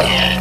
Yeah.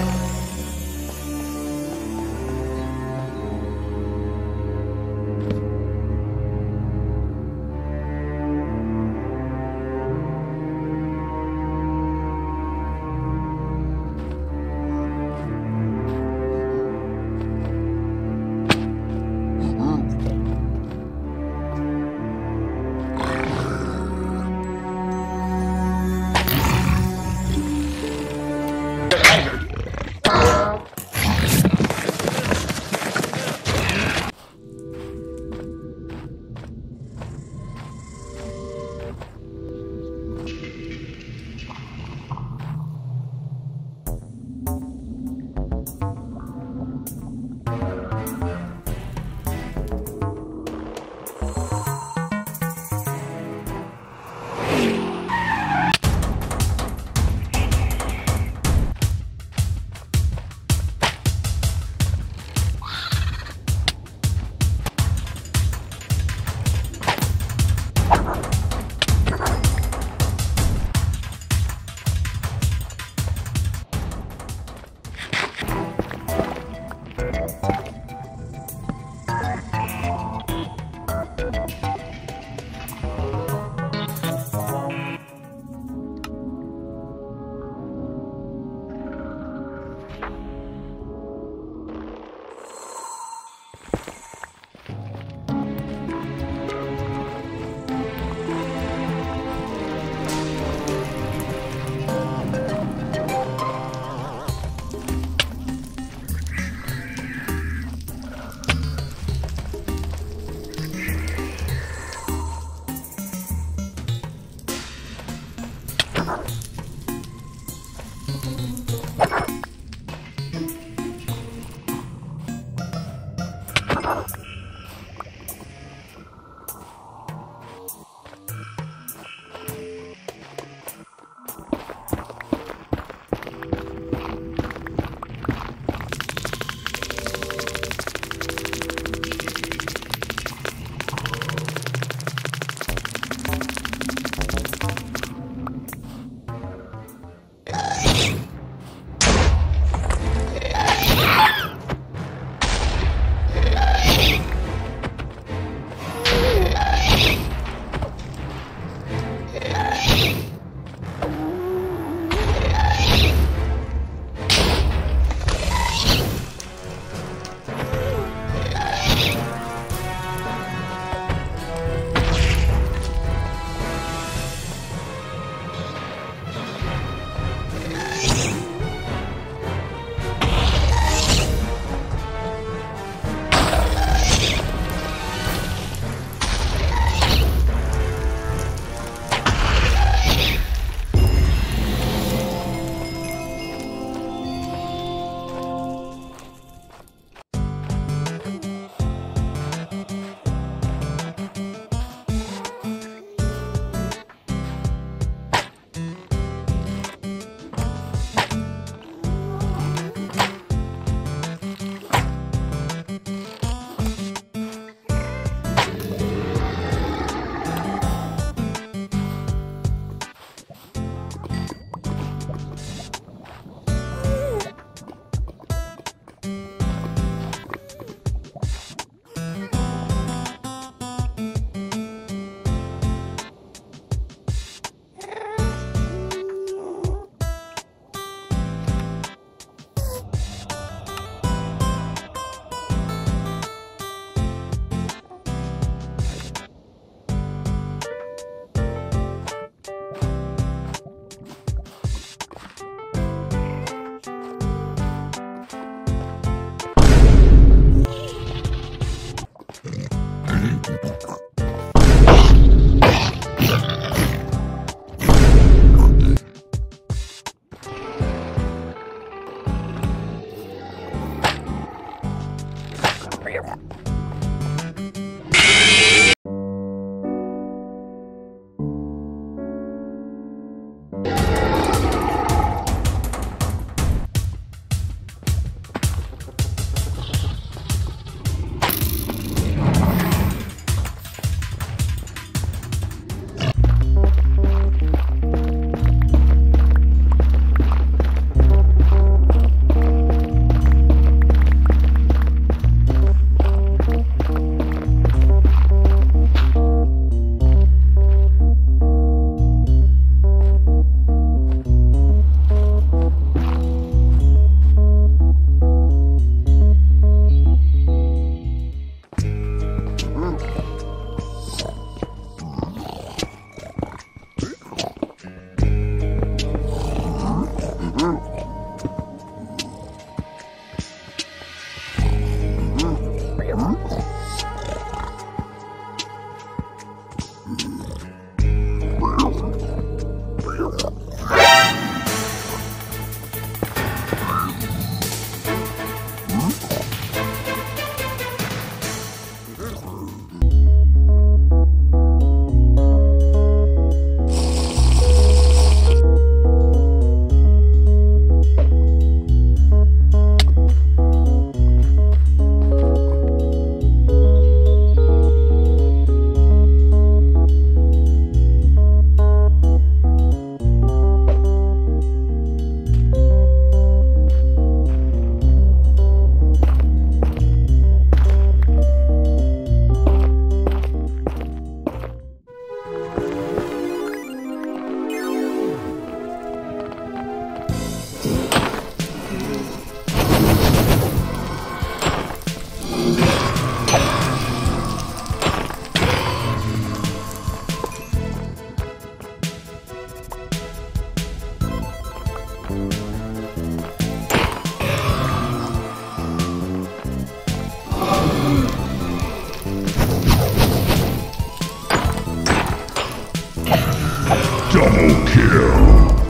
kill.